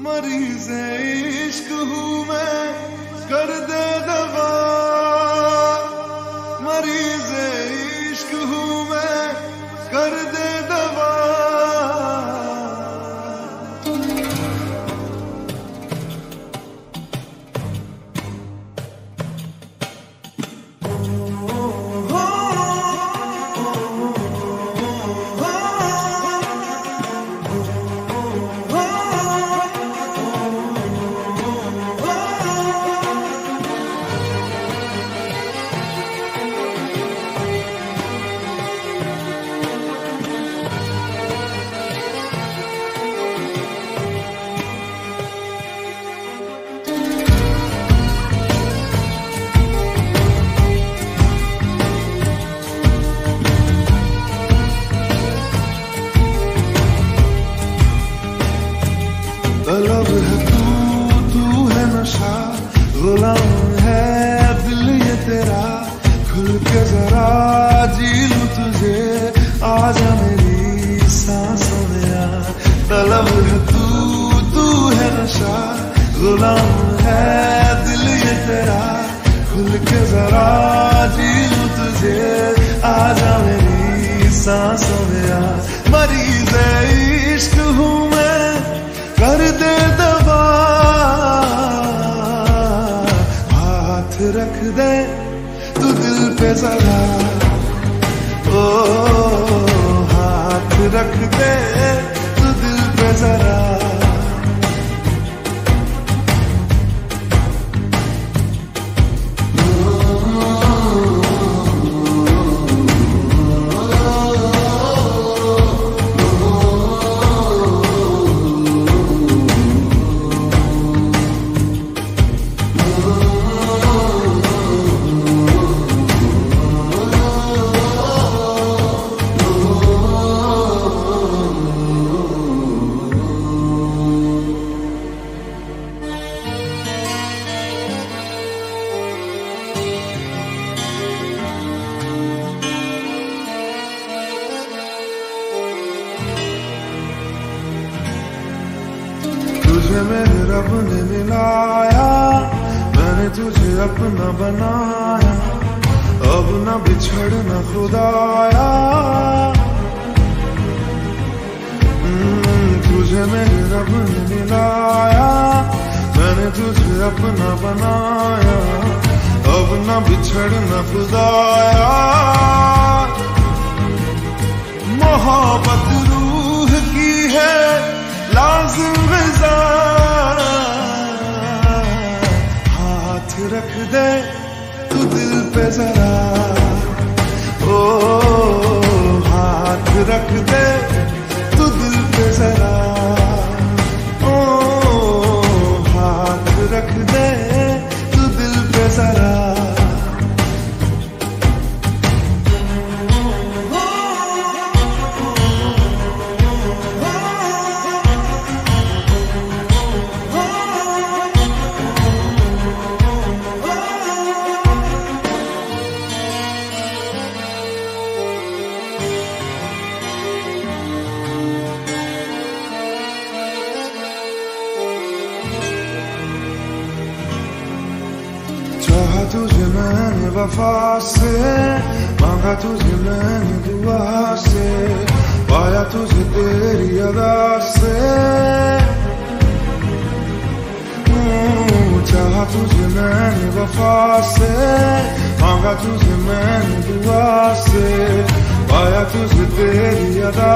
मरीज़ इश्क हूँ मैं कर दे दवा। जरा जी लूँ तुझे, आजा मेरी सांसों में तलब है तू तू है नशा, गुलाम है दिल ये तेरा। खुल के जरा जी लूँ तुझे, आजा मेरी सांसों में आ मरीज़ इश्क हूँ मैं, कर दे दवा। हाथ रख दे जरा ओ हाथ रख दे तू दिल पे जरा। रब ने मिलाया मैंने तुझे अपना बनाया। अब न बिछड़ना खुदाया। हम्म, तुझे मेरे रब ने मिलाया मैंने तुझे अपना बनाया। अब न बिछड़ना खुदाया। मोहब्बत रूह की है लाजिम रख दे तू दिल पे जरा। ओ हाथ रख दे तुझे मैंने वफा से मांगा तुझे मैंने दुआ से पाया तुझे तेरी अदा से चाहा तुझे मैंने वफा से मांगा तुझे मैंने दुआ से पाया तुझे तेरी अदा